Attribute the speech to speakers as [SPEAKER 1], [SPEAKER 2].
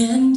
[SPEAKER 1] And